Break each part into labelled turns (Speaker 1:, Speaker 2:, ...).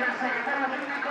Speaker 1: y el secretario técnico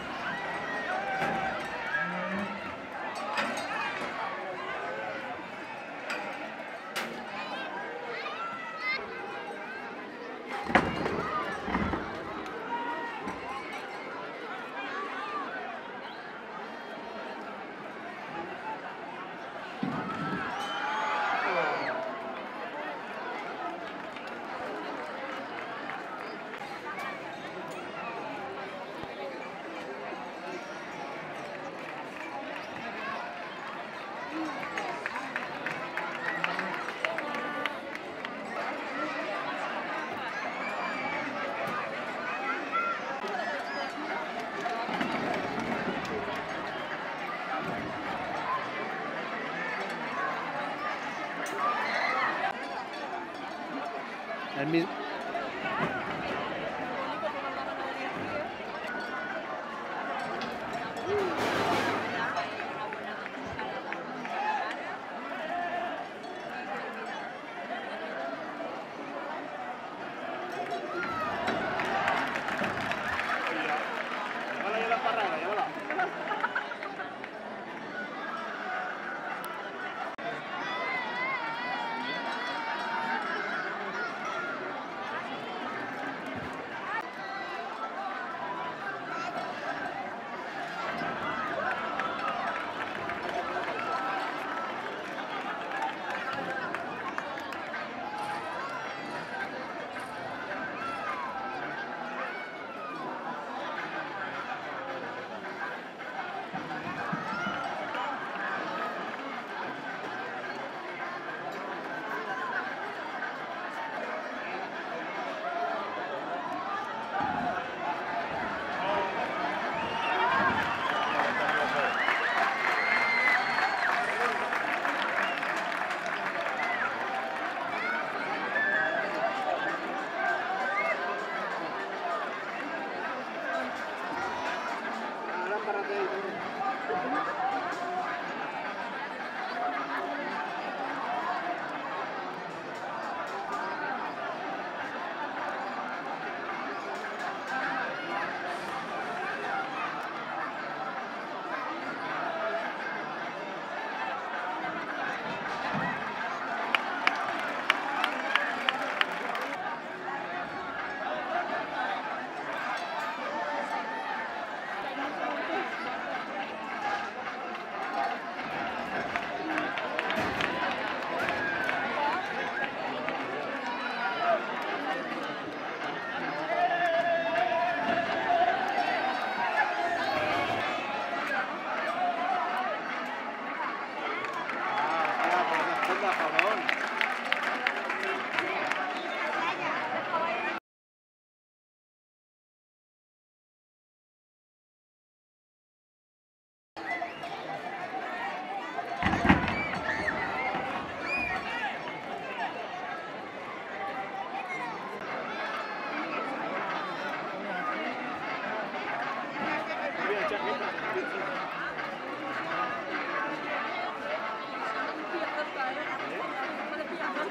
Speaker 2: cabrón.